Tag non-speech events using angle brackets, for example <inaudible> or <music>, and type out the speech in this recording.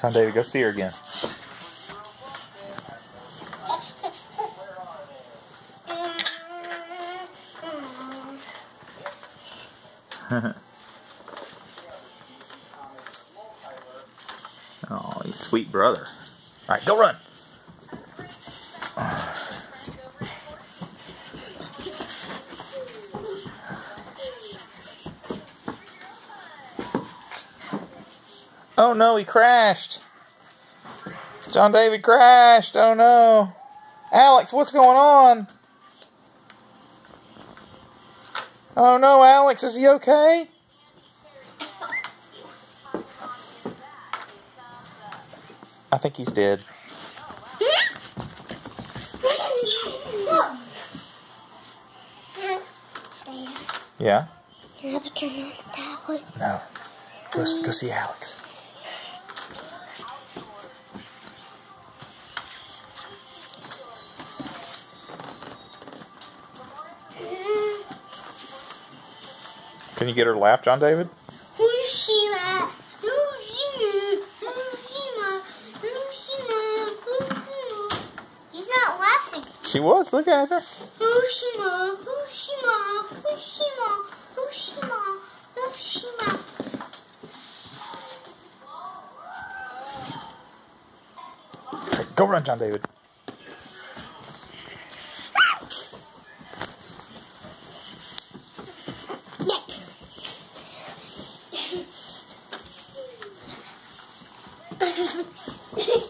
John David, go see her again. <laughs> oh, he's sweet brother. All right, go run. Oh no, he crashed. John David crashed. Oh no. Alex, what's going on? Oh no, Alex, is he okay? I think he's dead. Yeah? No. Go, go see Alex. Can you get her to laugh, John David? Who's Sheila? Who's Sheila? Who's Sheila? Who's Sheila? Who's Sheila? He's not laughing. She was. Look at her. Who's Sheila? Who's Sheila? Who's Sheila? Who's Sheila? Who's Sheila? Go run, John David. what <laughs>